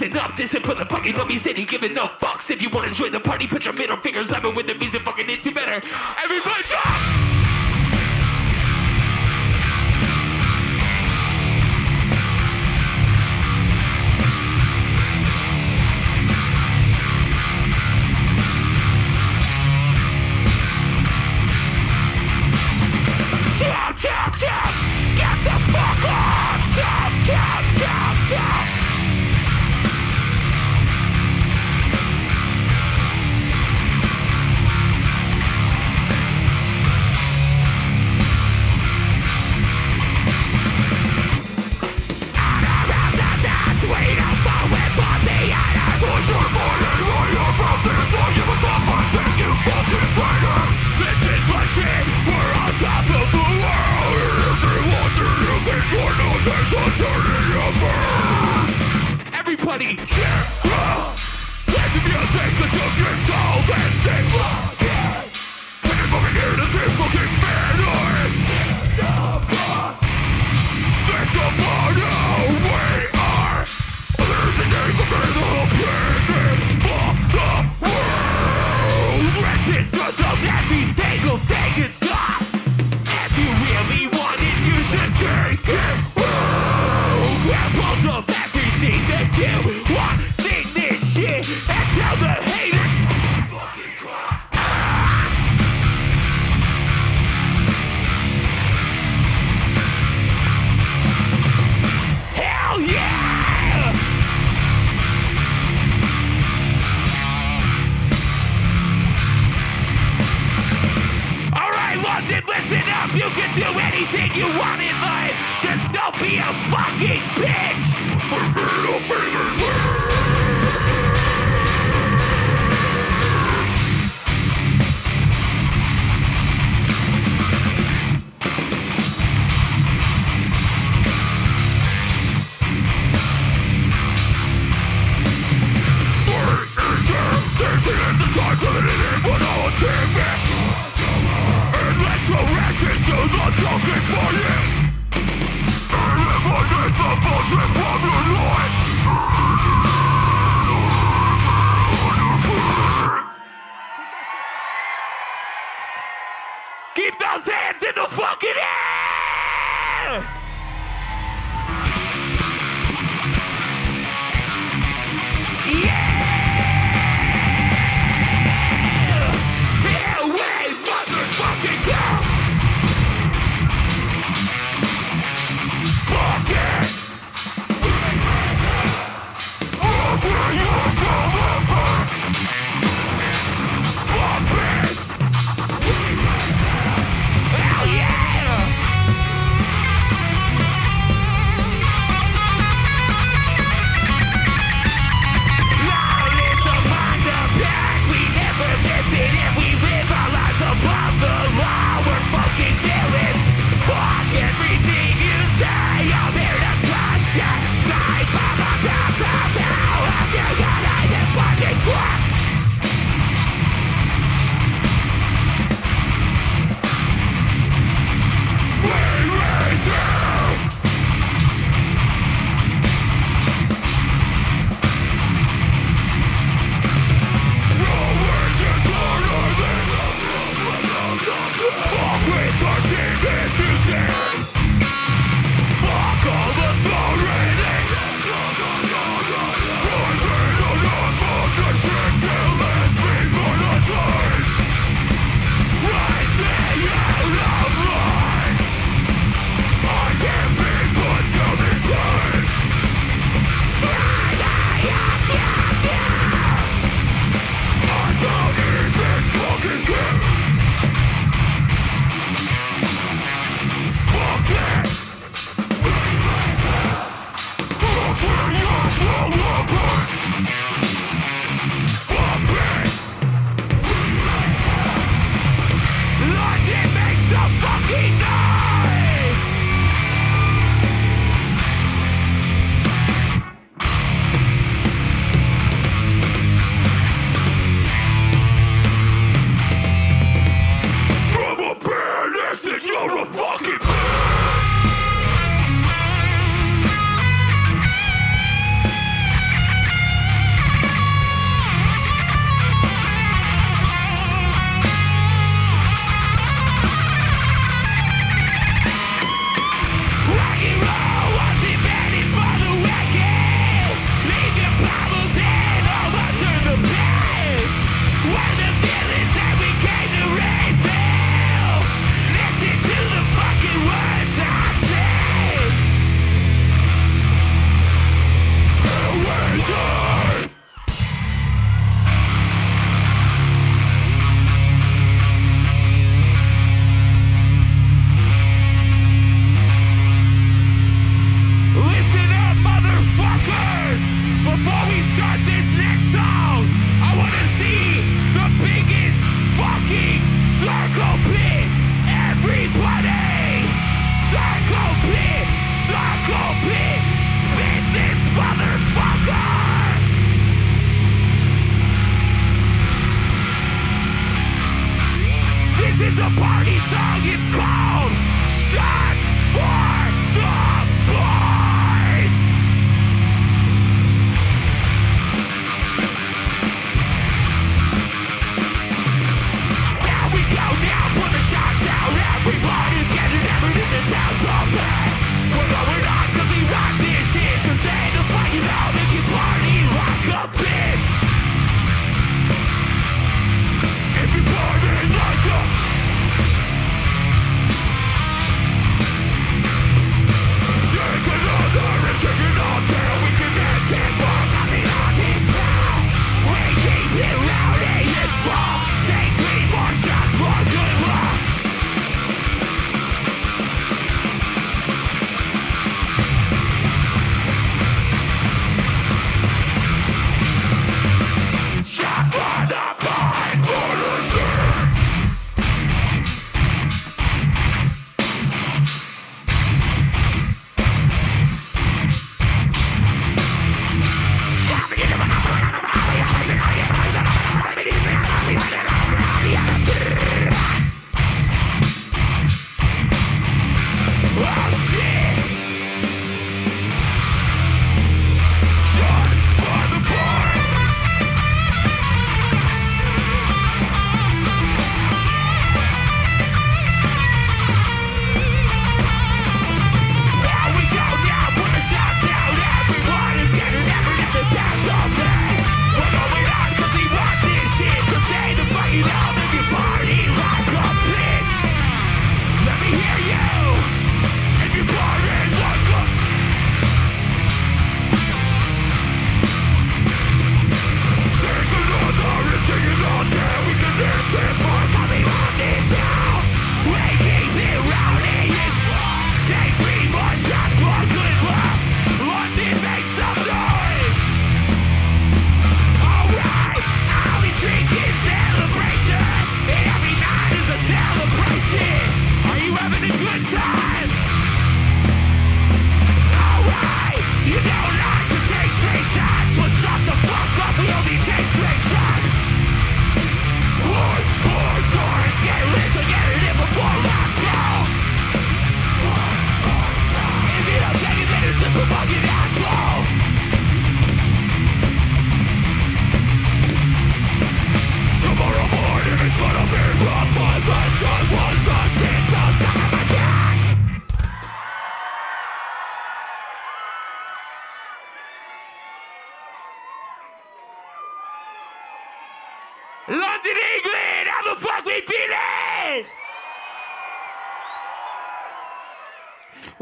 listen up, this ain't for the fucking dummies that ain't giving no fucks. If you wanna join the party, put your middle fingers up and with the music fucking it's better. Everybody drop!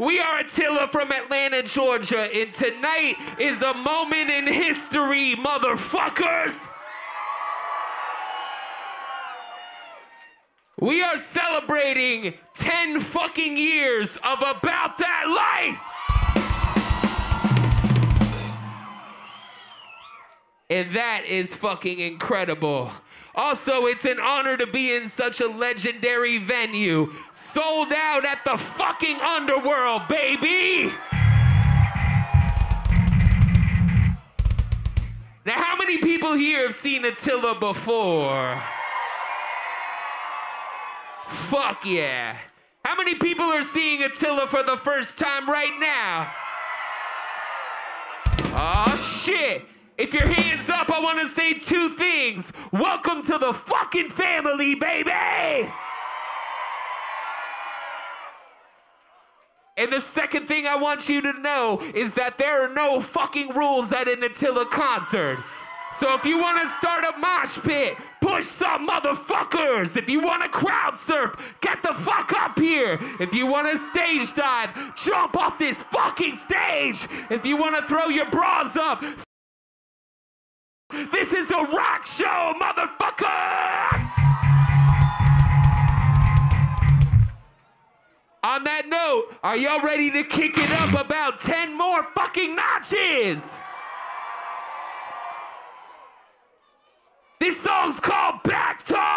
We are Attila from Atlanta, Georgia, and tonight is a moment in history, motherfuckers. We are celebrating 10 fucking years of About That Life. And that is fucking incredible. Also, it's an honor to be in such a legendary venue. Sold out at the fucking underworld, baby! Now, how many people here have seen Attila before? Fuck yeah. How many people are seeing Attila for the first time right now? Oh shit! If your hands up, I want to say two things. Welcome to the fucking family, baby! And the second thing I want you to know is that there are no fucking rules at an Attila concert. So if you want to start a mosh pit, push some motherfuckers. If you want to crowd surf, get the fuck up here. If you want to stage dive, jump off this fucking stage. If you want to throw your bras up, this is a rock show, motherfucker! On that note, are y'all ready to kick it up about 10 more fucking notches? This song's called Back Talk!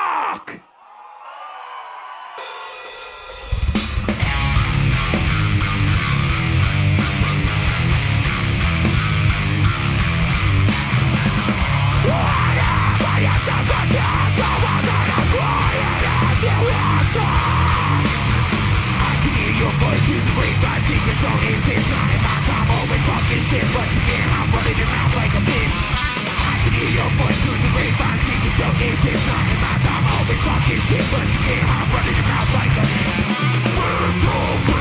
as long as it's not in my time Always talking shit But you can't hide running your mouth like a bitch. I can hear your voice through the grapevine speaking so is it's not in my time Always talking shit But you can't hide running your mouth like a bitch. Where's all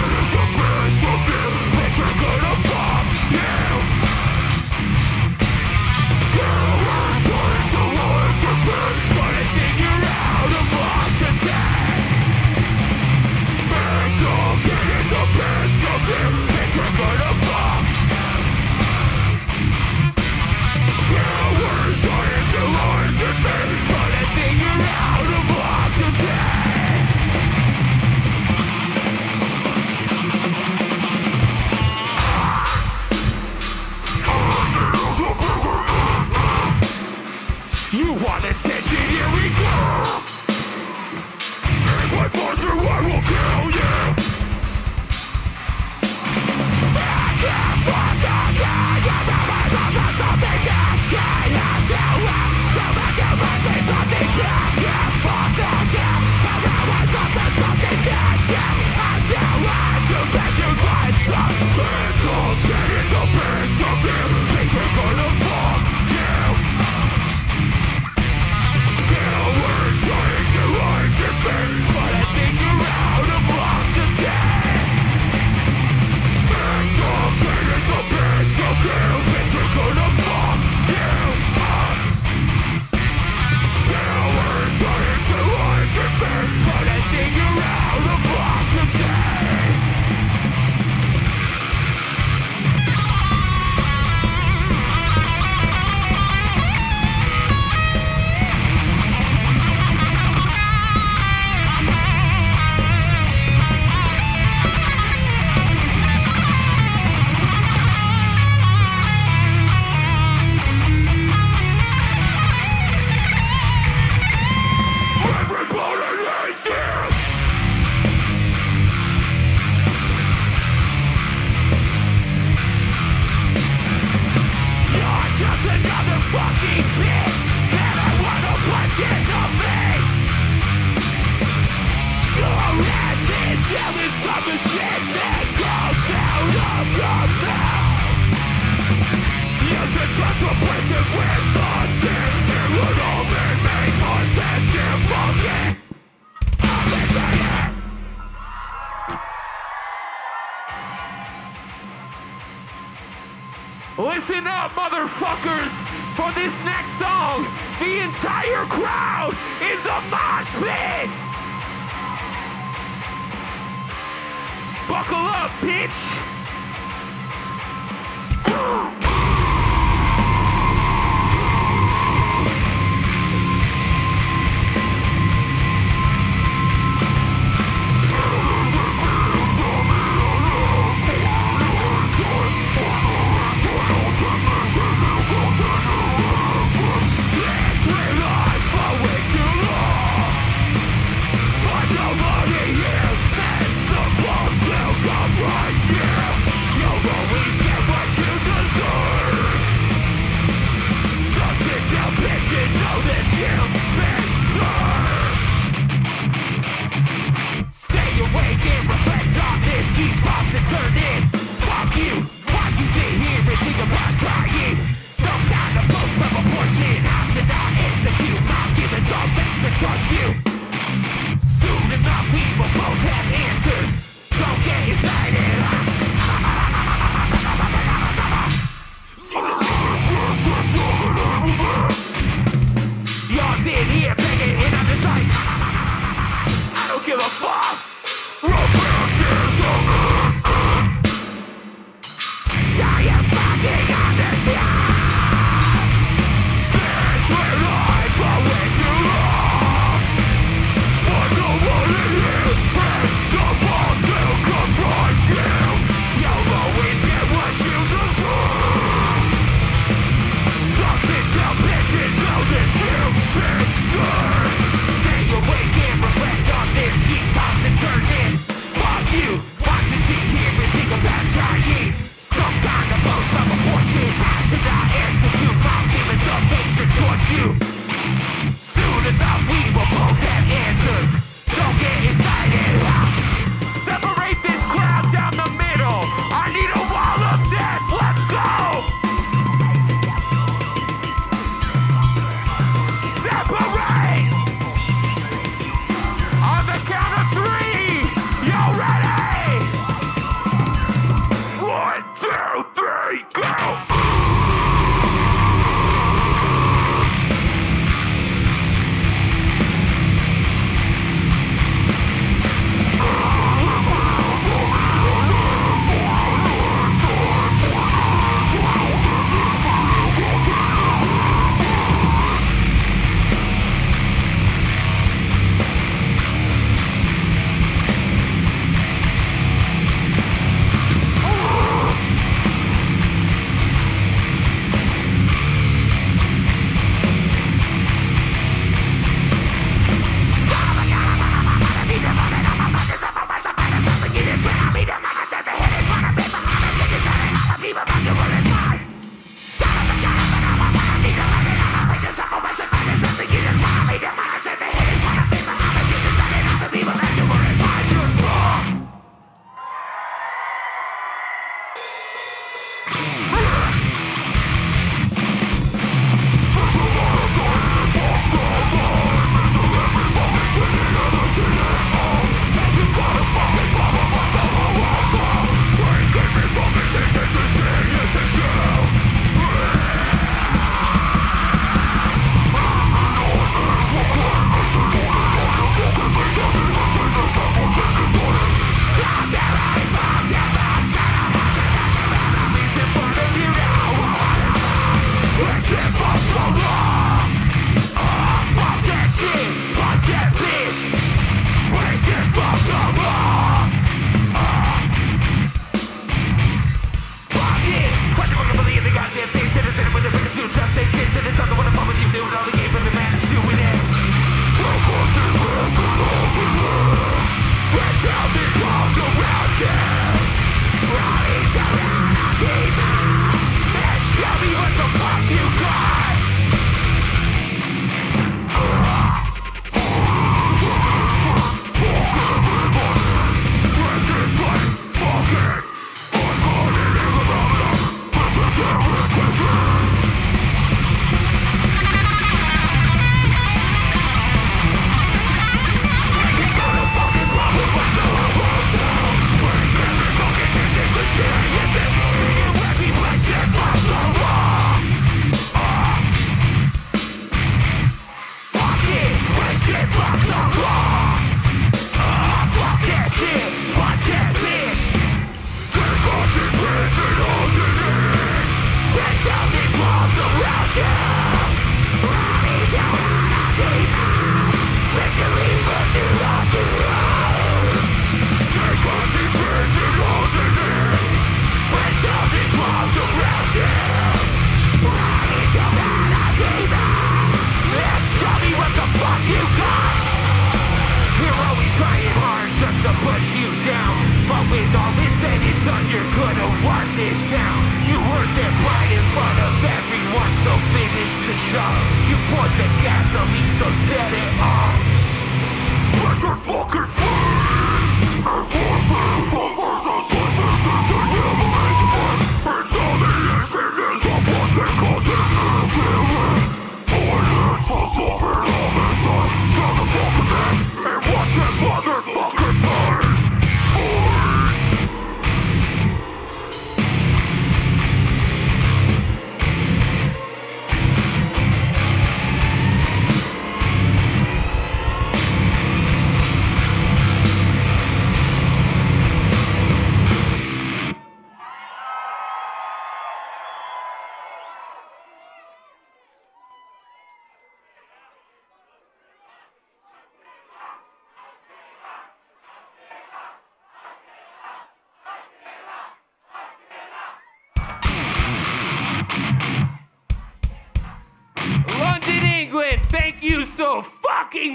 so set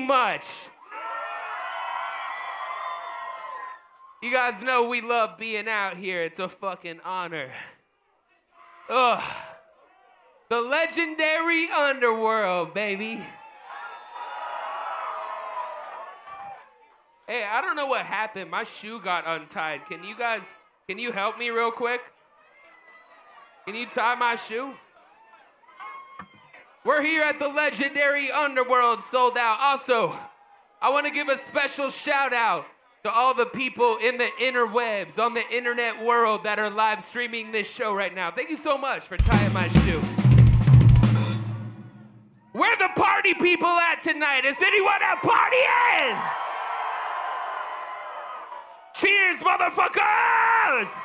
much. You guys know we love being out here. It's a fucking honor. Ugh. The legendary underworld, baby. Hey, I don't know what happened. My shoe got untied. Can you guys, can you help me real quick? Can you tie my shoe? We're here at the legendary Underworld sold out. Also, I want to give a special shout out to all the people in the interwebs, on the internet world that are live streaming this show right now. Thank you so much for tying my shoe. Where the party people at tonight? Is anyone out partying? Cheers, motherfuckers!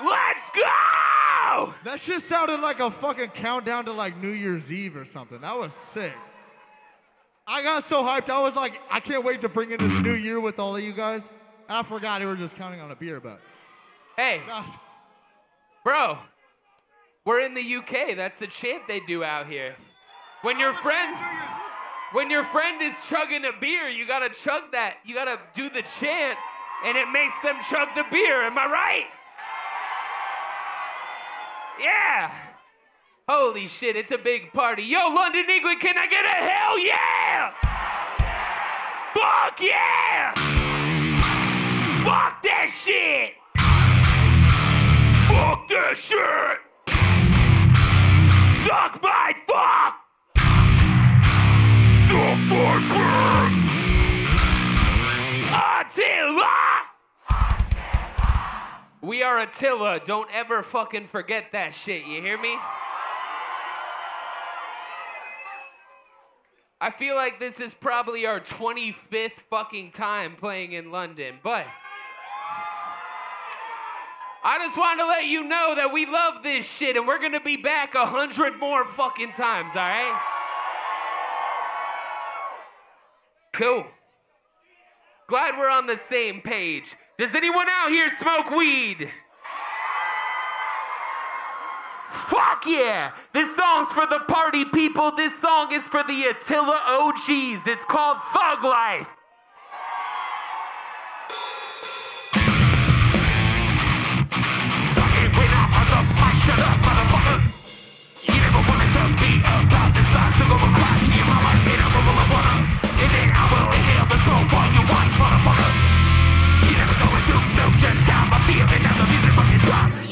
Let's go! That shit sounded like a fucking countdown to like New Year's Eve or something. That was sick. I got so hyped. I was like, I can't wait to bring in this new year with all of you guys. And I forgot we were just counting on a beer, but Hey, bro, we're in the UK. That's the chant they do out here. When your friend, when your friend is chugging a beer, you gotta chug that. You gotta do the chant, and it makes them chug the beer. Am I right? Yeah. Holy shit, it's a big party. Yo, London, England, can I get a hell yeah? Fuck yeah! Fuck that shit! Fuck that shit! Suck my fuck! Suck my fuck! We are Attila. Don't ever fucking forget that shit. You hear me? I feel like this is probably our 25th fucking time playing in London, but I just want to let you know that we love this shit and we're gonna be back a hundred more fucking times, alright? Cool. Glad we're on the same page. Does anyone out here smoke weed? Fuck yeah! This song's for the party people. This song is for the Attila OGs. It's called Thug Life. Suck it when I'm the mic. Shut up, motherfucker. You never wanted to be about this life, so your mama. Then I will the smoke you motherfucker. You never no just how I'm feeling now the music fucking drops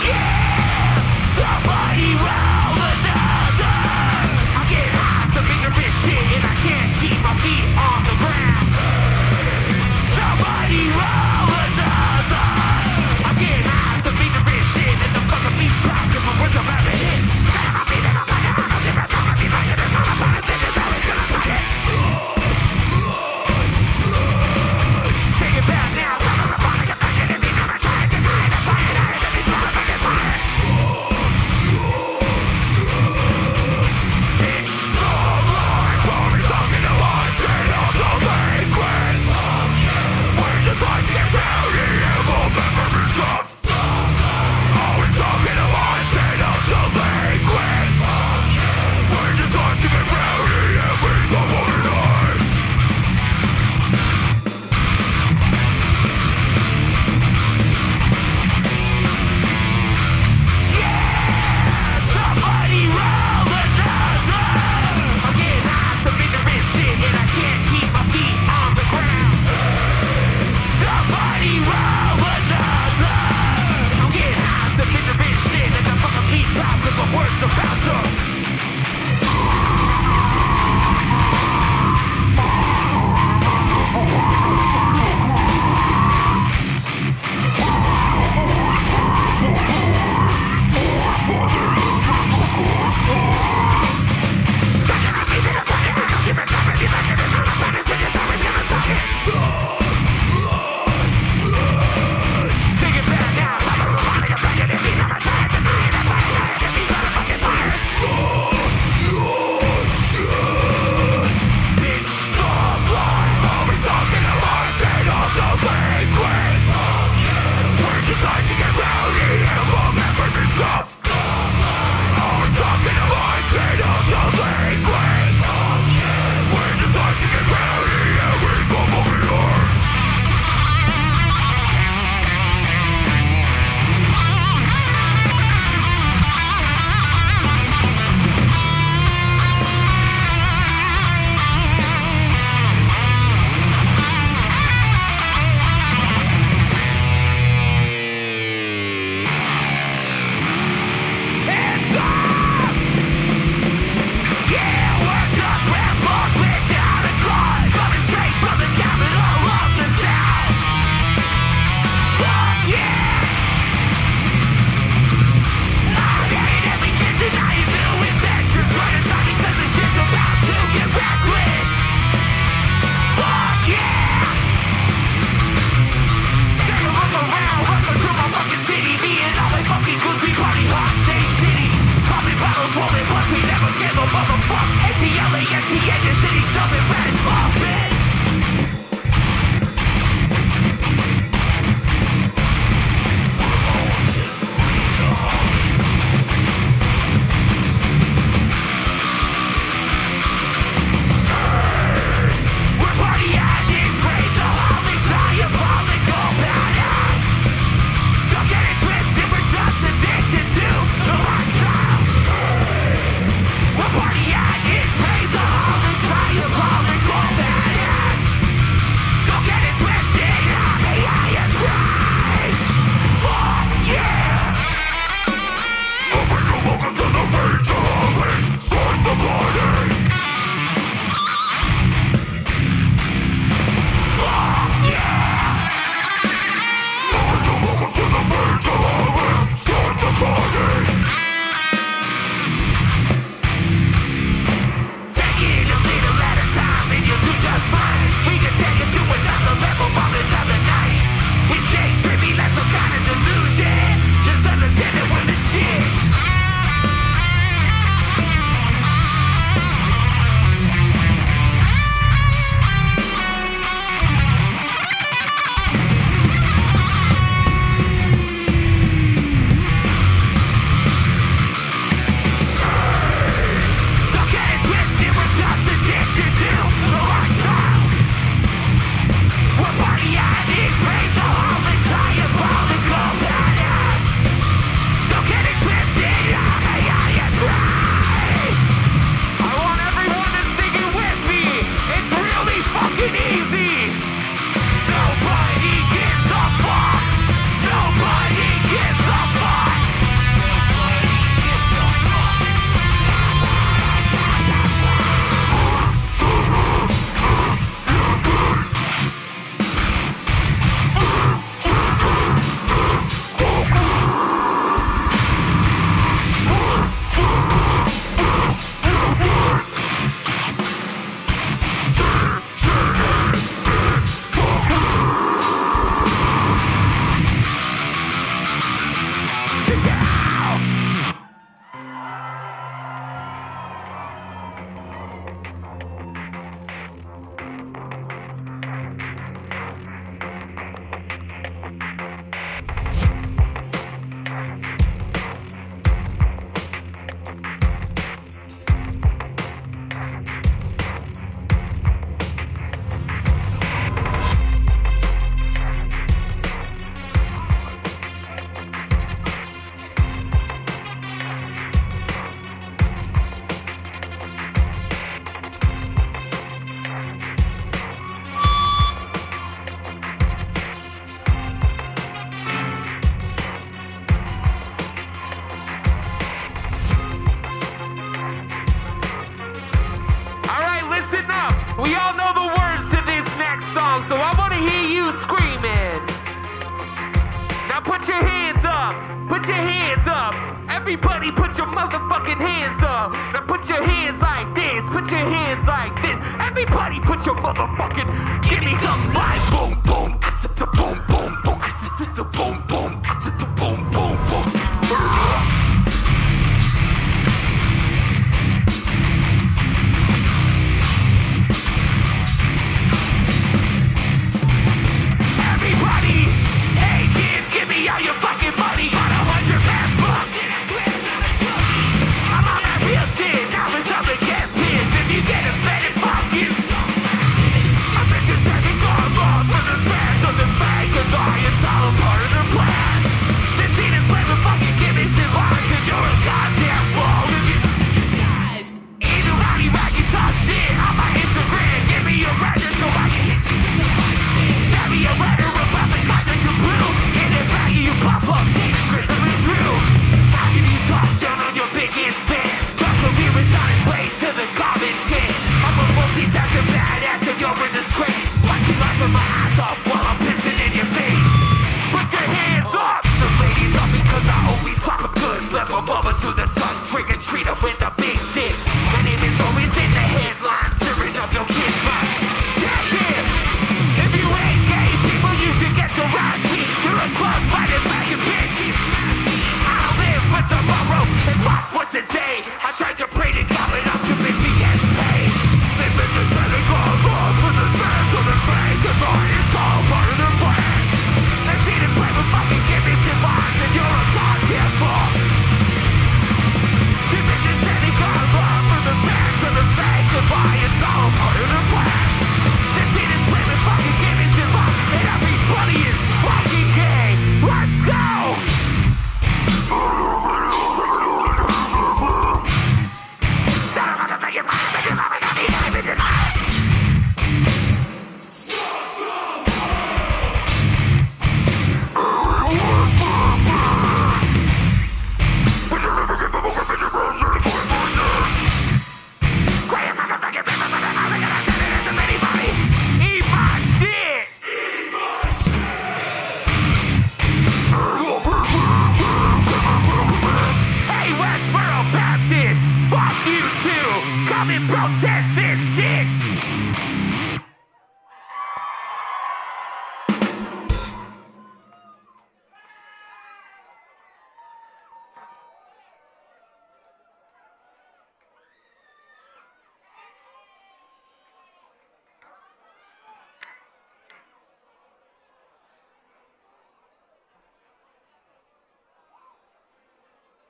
anywhere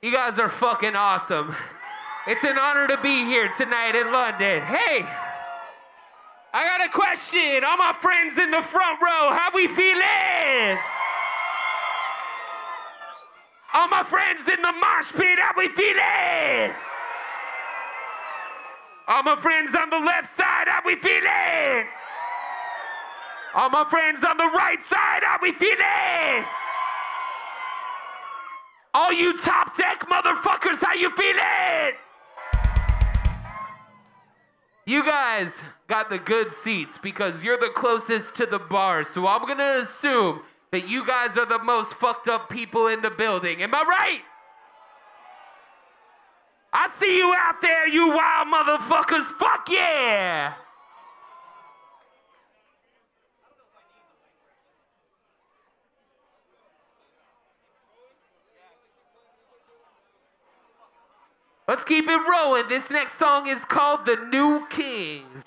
You guys are fucking awesome. It's an honor to be here tonight in London. Hey, I got a question. All my friends in the front row, how we feeling? All my friends in the mosh pit, how we feeling? All my friends on the left side, how we feeling? All my friends on the right side, how we feeling? All you top deck motherfuckers, how you feeling? You guys got the good seats because you're the closest to the bar, so I'm gonna assume that you guys are the most fucked up people in the building. Am I right? I see you out there, you wild motherfuckers. Fuck yeah! Let's keep it rolling. This next song is called The New Kings.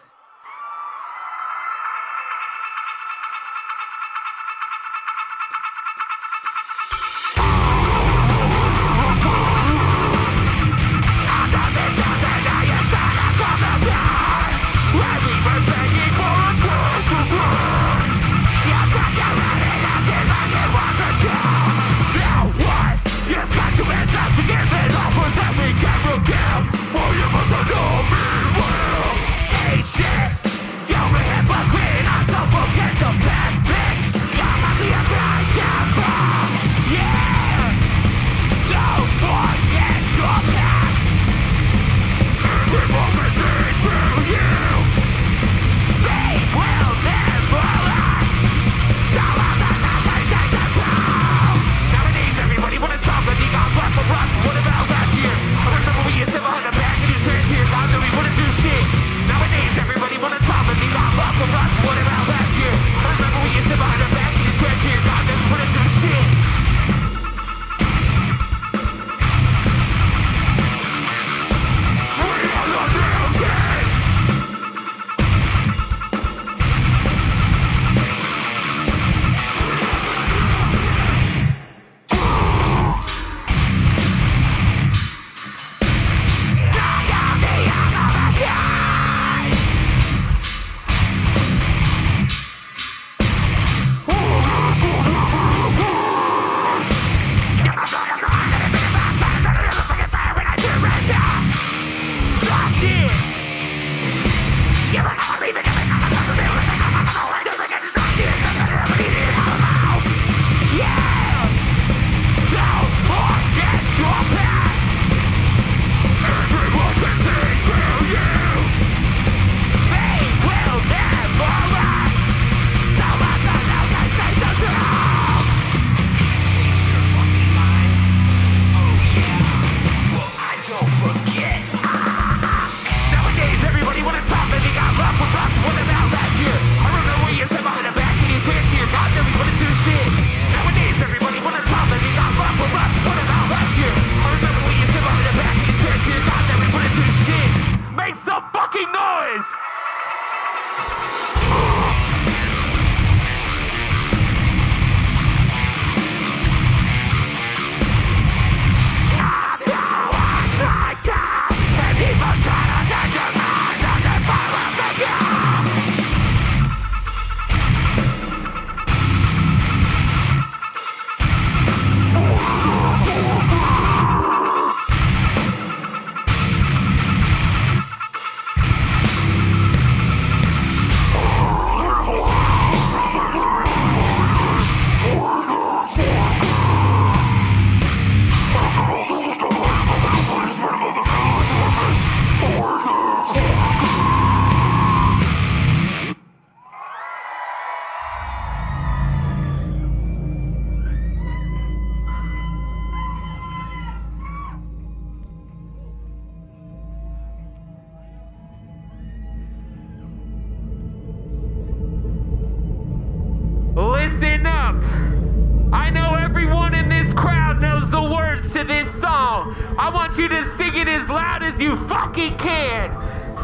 Up. I know everyone in this crowd knows the words to this song. I want you to sing it as loud as you fucking can.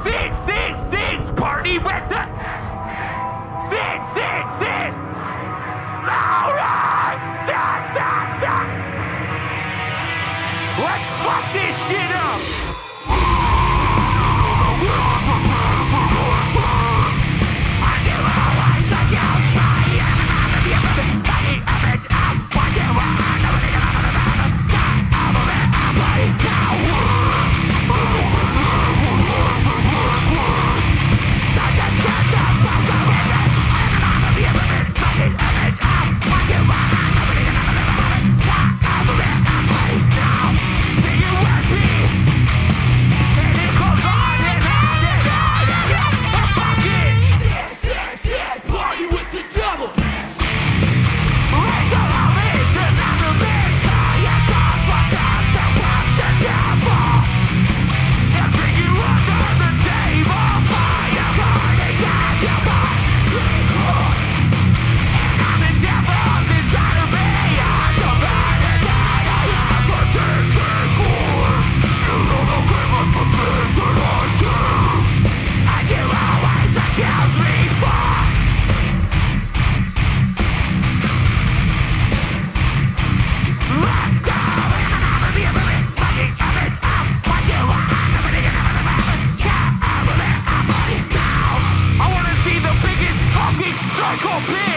Sing, sing, sing, party with the. Sing, sing, sing. All right. Stop, stop, stop. Let's fuck this shit up. Fucking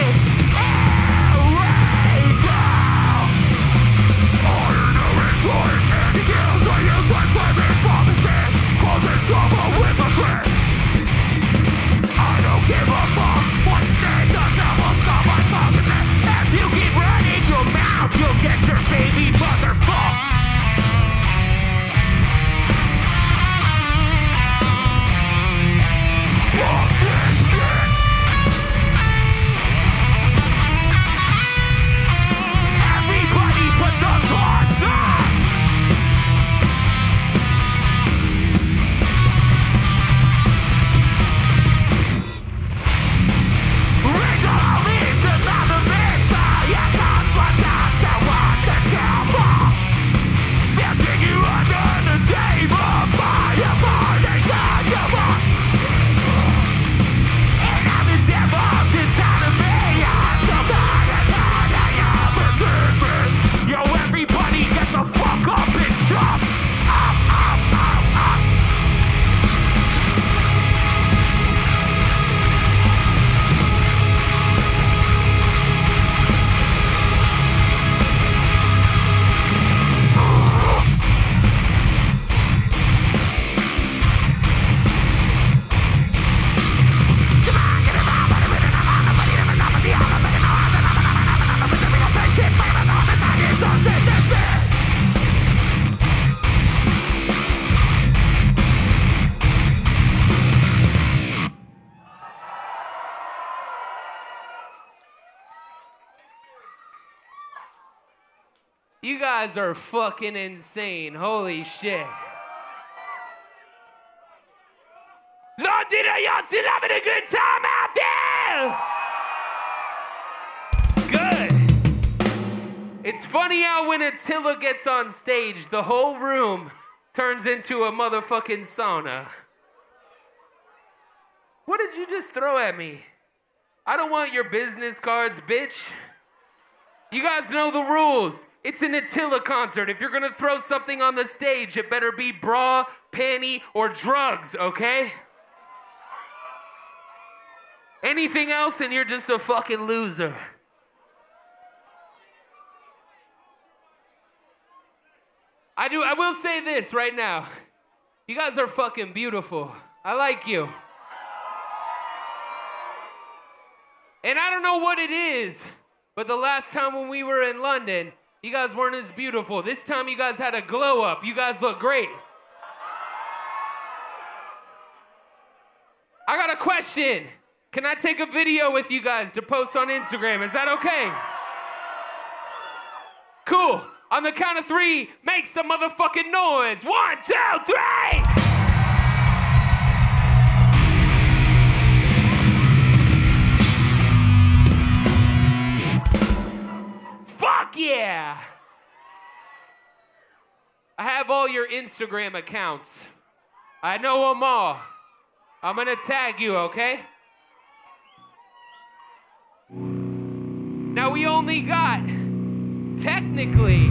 You guys are fucking insane. Holy shit. London, are y'all still having a good time out there? Good. It's funny how when Attila gets on stage, the whole room turns into a motherfucking sauna. What did you just throw at me? I don't want your business cards, bitch. You guys know the rules. It's an Attila concert. If you're gonna throw something on the stage, it better be bra, panty, or drugs, okay? Anything else, and you're just a fucking loser. I do. I will say this right now. You guys are fucking beautiful. I like you. And I don't know what it is, but the last time when we were in London, you guys weren't as beautiful. This time you guys had a glow up. You guys look great. I got a question. Can I take a video with you guys to post on Instagram? Is that okay? Cool. On the count of three, make some motherfucking noise. One, two, three! Yeah! I have all your Instagram accounts. I know them all. I'm gonna tag you, okay? Now we only got technically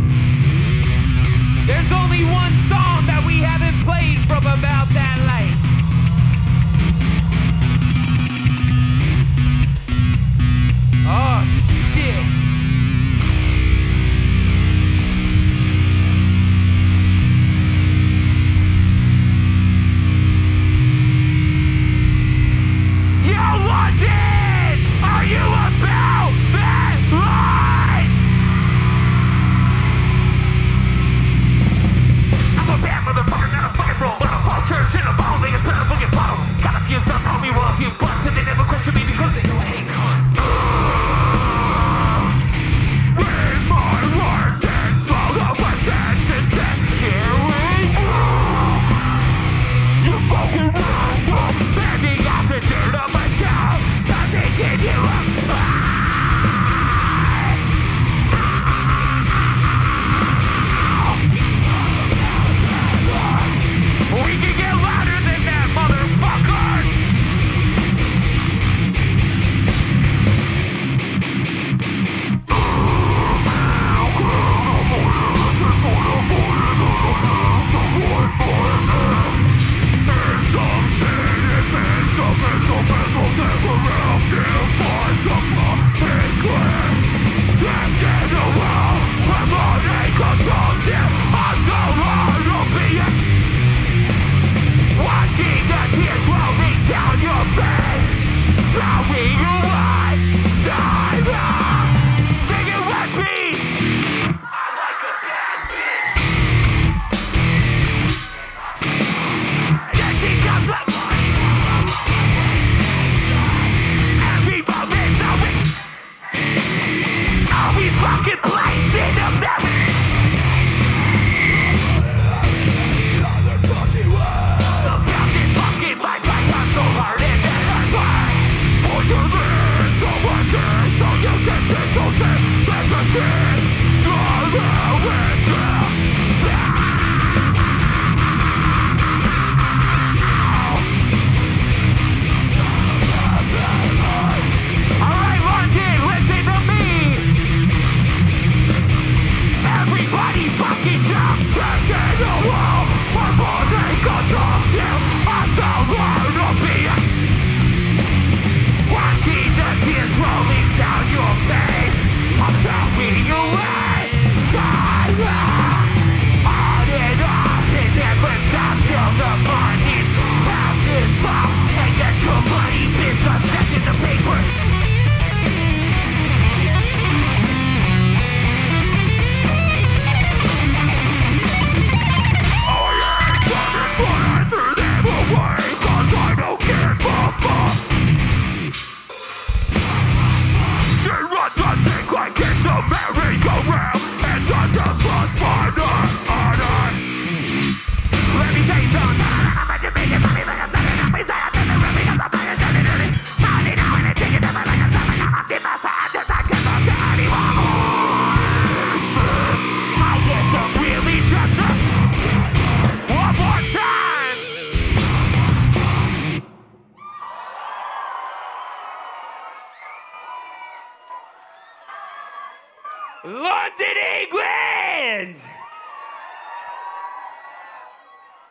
London, England!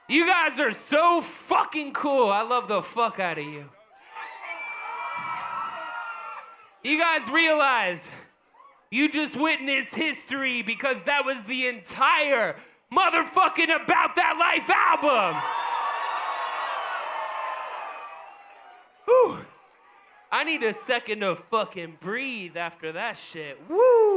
You guys are so fucking cool. I love the fuck out of you. You guys realize you just witnessed history because that was the entire motherfucking About That Life album. Whew. I need a second to fucking breathe after that shit. Woo!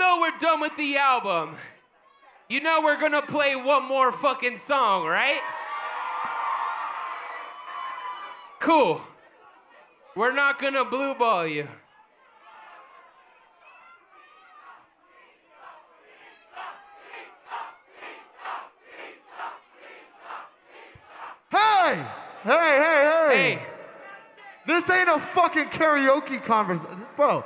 though we're done with the album, you know we're gonna play one more fucking song, right? Cool. We're not gonna blue ball you. Hey! Hey, hey, hey! Hey! This ain't a fucking karaoke conversation. Bro,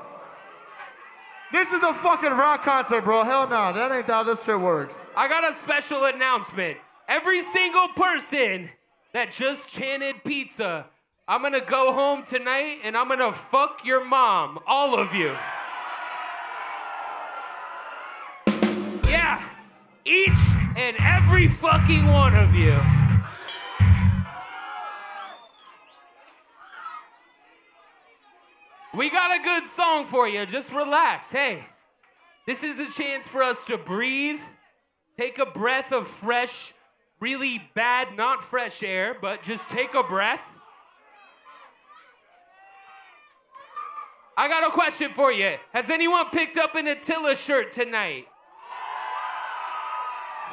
this is a fucking rock concert, bro. Hell no, nah. that ain't how this shit works. I got a special announcement. Every single person that just chanted pizza, I'm gonna go home tonight and I'm gonna fuck your mom, all of you. Yeah, each and every fucking one of you. We got a good song for you. Just relax. Hey, this is a chance for us to breathe, take a breath of fresh, really bad, not fresh air, but just take a breath. I got a question for you. Has anyone picked up an Attila shirt tonight?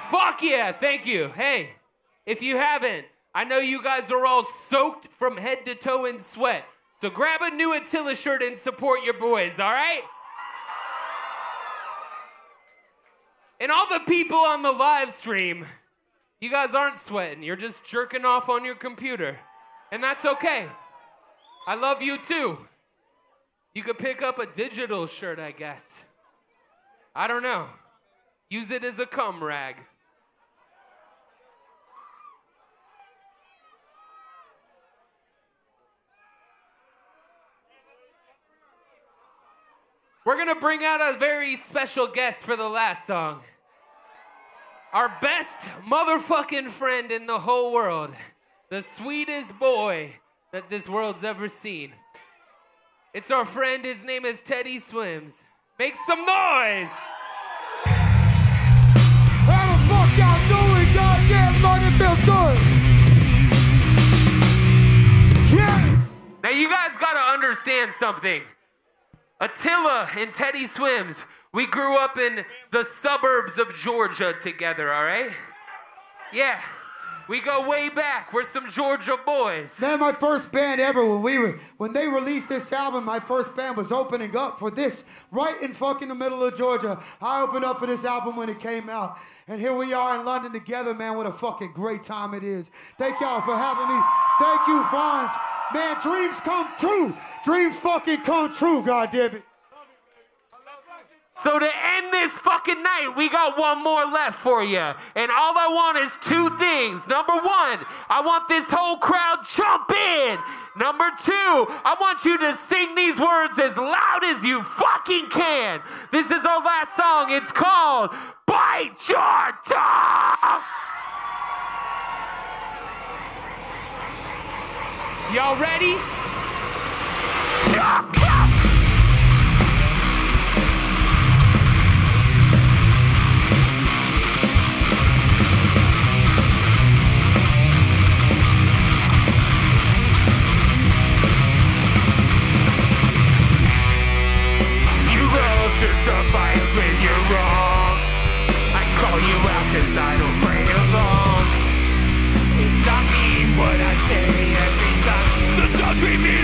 Fuck yeah, thank you. Hey, if you haven't, I know you guys are all soaked from head to toe in sweat. So grab a new Attila shirt and support your boys, all right? And all the people on the live stream, you guys aren't sweating. You're just jerking off on your computer. And that's okay. I love you too. You could pick up a digital shirt, I guess. I don't know. Use it as a cum rag. We're gonna bring out a very special guest for the last song. Our best motherfucking friend in the whole world. The sweetest boy that this world's ever seen. It's our friend, his name is Teddy Swims. Make some noise! How the fuck y'all doing? Goddamn, money feels good. Yeah. Now you guys gotta understand something. Attila and Teddy Swims, we grew up in the suburbs of Georgia together, all right? Yeah, we go way back. We're some Georgia boys. Man, my first band ever when we were when they released this album, my first band was opening up for this right in fucking the middle of Georgia. I opened up for this album when it came out. And here we are in London together, man. What a fucking great time it is. Thank y'all for having me. Thank you, Fronz. Man, dreams come true. Dreams fucking come true, goddammit. So to end this fucking night, we got one more left for you. And all I want is two things. Number one, I want this whole crowd jump in. Number two, I want you to sing these words as loud as you fucking can. This is our last song. It's called Bite Your Tongue. Y'all ready? Don't me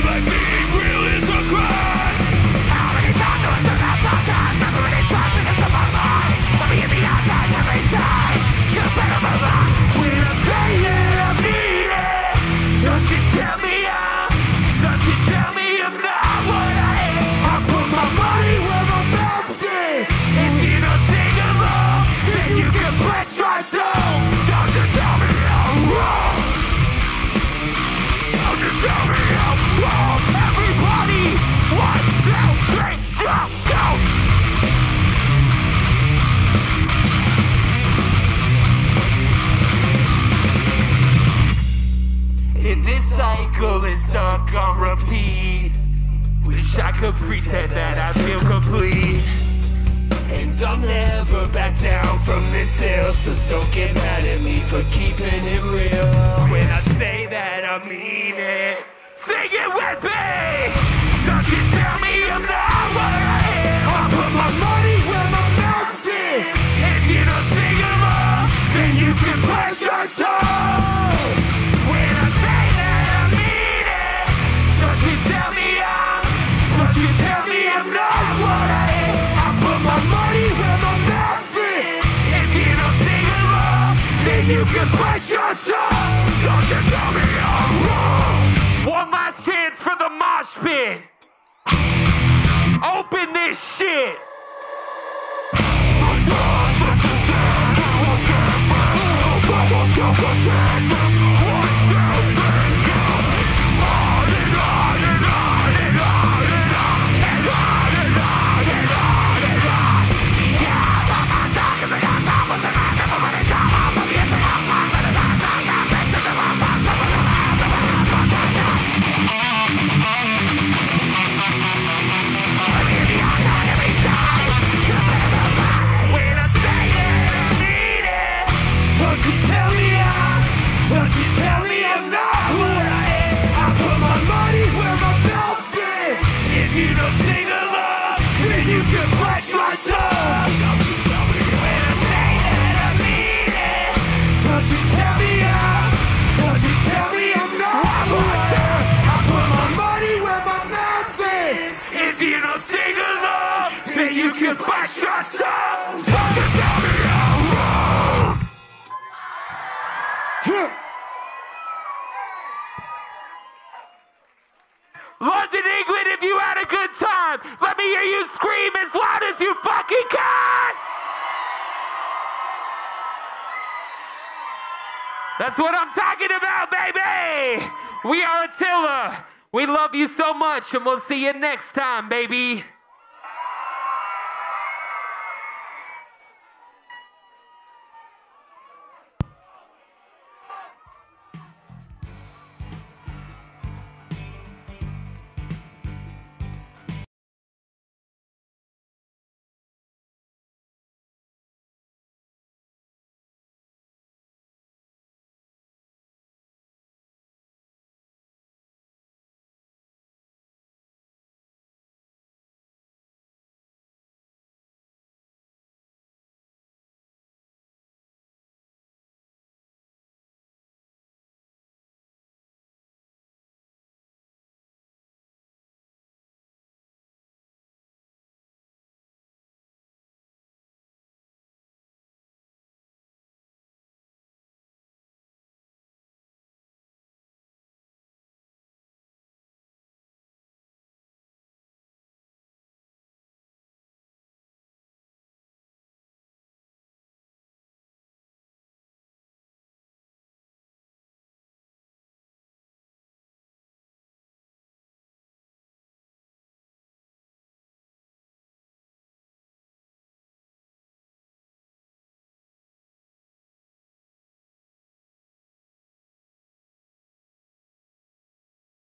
cycle is stuck on repeat. Wish I could pretend that I feel complete. And I'll never back down from this hill, so don't get mad at me for keeping it real. When I say that, I mean it. Sing it with me! Don't you tell me I'm not what I am. I put my money where my mouth is. If you don't sing along, then you can press your song. One last chance for the mosh pit. Open this shit. Then you can flex your soul. Don't you tell me I'm. London, England, if you had a good time, let me hear you scream as loud as you fucking can! That's what I'm talking about, baby! We are Attila. We love you so much, and we'll see you next time, baby.